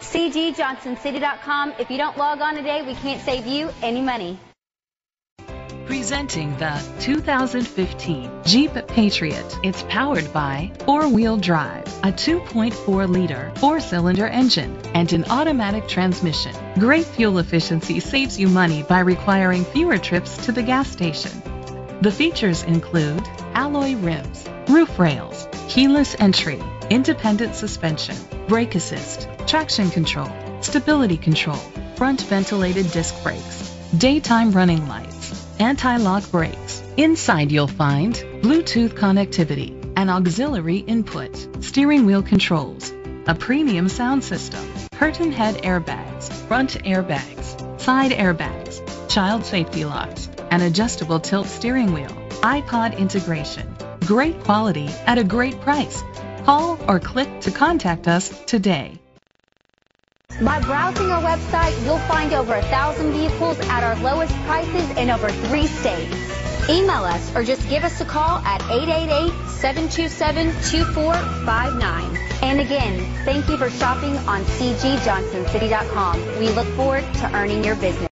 CGJohnsonCity.com. If you don't log on today, we can't save you any money. Presenting the 2015 Jeep Patriot. It's powered by four-wheel drive, a 2.4-liter four-cylinder engine, and an automatic transmission. Great fuel efficiency saves you money by requiring fewer trips to the gas station. The features include alloy rims, roof rails, keyless entry, independent suspension, brake assist, traction control, stability control, front ventilated disc brakes, daytime running lights, anti-lock brakes. Inside you'll find Bluetooth connectivity, an auxiliary input, steering wheel controls, a premium sound system, curtain head airbags, front airbags, side airbags, child safety locks, an adjustable tilt steering wheel, iPod integration. Great quality at a great price. Call or click to contact us today. By browsing our website, you'll find over a thousand vehicles at our lowest prices in over three states. Email us or just give us a call at 888-727-2459. And again, thank you for shopping on CGJohnsonCity.com. We look forward to earning your business.